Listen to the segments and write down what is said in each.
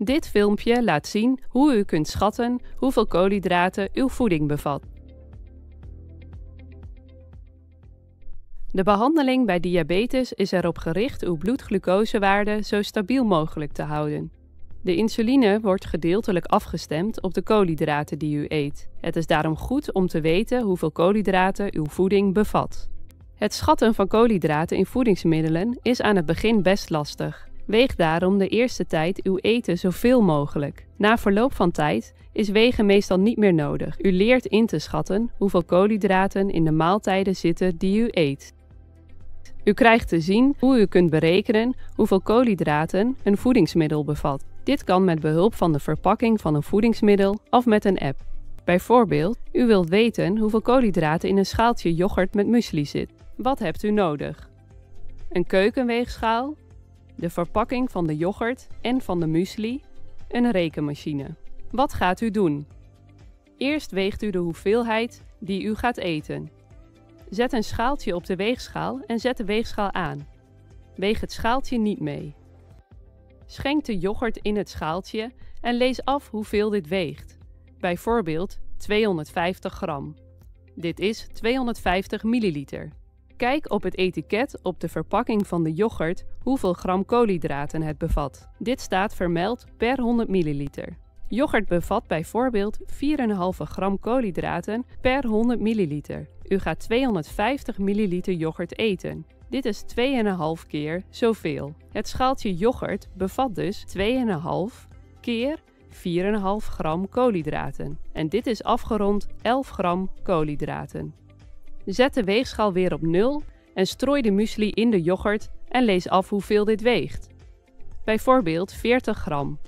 Dit filmpje laat zien hoe u kunt schatten hoeveel koolhydraten uw voeding bevat. De behandeling bij diabetes is erop gericht uw bloedglucosewaarde zo stabiel mogelijk te houden. De insuline wordt gedeeltelijk afgestemd op de koolhydraten die u eet. Het is daarom goed om te weten hoeveel koolhydraten uw voeding bevat. Het schatten van koolhydraten in voedingsmiddelen is aan het begin best lastig. Weeg daarom de eerste tijd uw eten zoveel mogelijk. Na verloop van tijd is wegen meestal niet meer nodig. U leert in te schatten hoeveel koolhydraten in de maaltijden zitten die u eet. U krijgt te zien hoe u kunt berekenen hoeveel koolhydraten een voedingsmiddel bevat. Dit kan met behulp van de verpakking van een voedingsmiddel of met een app. Bijvoorbeeld, u wilt weten hoeveel koolhydraten in een schaaltje yoghurt met muesli zit. Wat hebt u nodig? Een keukenweegschaal, de verpakking van de yoghurt en van de muesli, een rekenmachine. Wat gaat u doen? Eerst weegt u de hoeveelheid die u gaat eten. Zet een schaaltje op de weegschaal en zet de weegschaal aan. Weeg het schaaltje niet mee. Schenk de yoghurt in het schaaltje en lees af hoeveel dit weegt. Bijvoorbeeld 250 gram. Dit is 250 milliliter. Kijk op het etiket op de verpakking van de yoghurt hoeveel gram koolhydraten het bevat. Dit staat vermeld per 100 milliliter. Yoghurt bevat bijvoorbeeld 4,5 gram koolhydraten per 100 milliliter. U gaat 250 milliliter yoghurt eten. Dit is 2,5 keer zoveel. Het schaaltje yoghurt bevat dus 2,5 keer 4,5 gram koolhydraten. En dit is afgerond 11 gram koolhydraten. Zet de weegschaal weer op 0 en strooi de muesli in de yoghurt en lees af hoeveel dit weegt. Bijvoorbeeld 40 gram.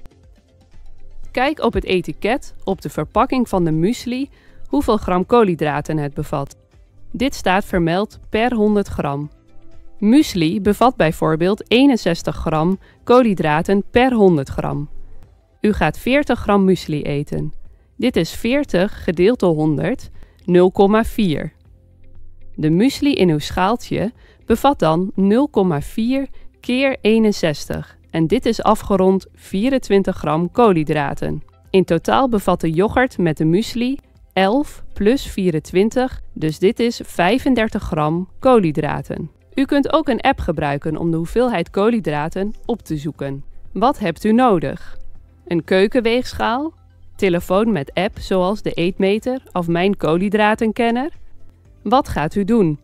Kijk op het etiket op de verpakking van de muesli hoeveel gram koolhydraten het bevat. Dit staat vermeld per 100 gram. Muesli bevat bijvoorbeeld 61 gram koolhydraten per 100 gram. U gaat 40 gram muesli eten. Dit is 40 gedeeld door 100, 0,4. De muesli in uw schaaltje bevat dan 0,4 keer 61 en dit is afgerond 24 gram koolhydraten. In totaal bevat de yoghurt met de muesli 11 plus 24, dus dit is 35 gram koolhydraten. U kunt ook een app gebruiken om de hoeveelheid koolhydraten op te zoeken. Wat hebt u nodig? Een keukenweegschaal, telefoon met app zoals de eetmeter of mijn koolhydratenkenner. Wat gaat u doen?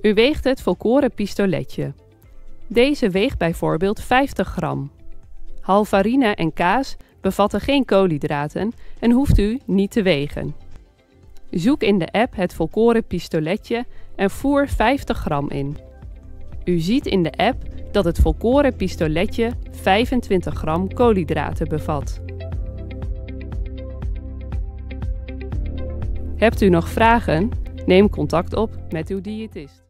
U weegt het volkoren pistoletje. Deze weegt bijvoorbeeld 50 gram. Halvarine en kaas bevatten geen koolhydraten en hoeft u niet te wegen. Zoek in de app het volkoren pistoletje en voer 50 gram in. U ziet in de app dat het volkoren pistoletje 25 gram koolhydraten bevat. Hebt u nog vragen? Neem contact op met uw diëtist.